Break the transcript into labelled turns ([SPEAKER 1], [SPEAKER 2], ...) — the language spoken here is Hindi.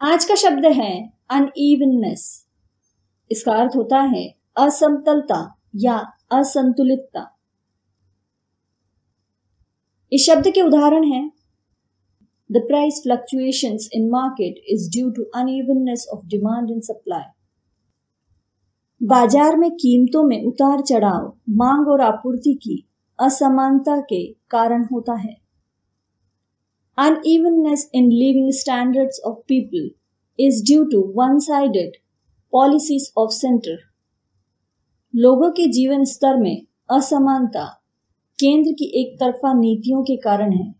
[SPEAKER 1] आज का शब्द है अनइवननेस इसका अर्थ होता है असमतलता या असंतुलितता. इस शब्द के उदाहरण हैं the price fluctuations in market is due to unevenness of demand and supply बाज़ार में कीमतों में उतार चढ़ाव, मांग और आपूर्ति की असमानता के कारण होता है। Unevenness in living standards of people is due to one-sided policies of center. लोगों के जीवन स्तर में असमानता केंद्र की एक तरफा नीतियों के कारण है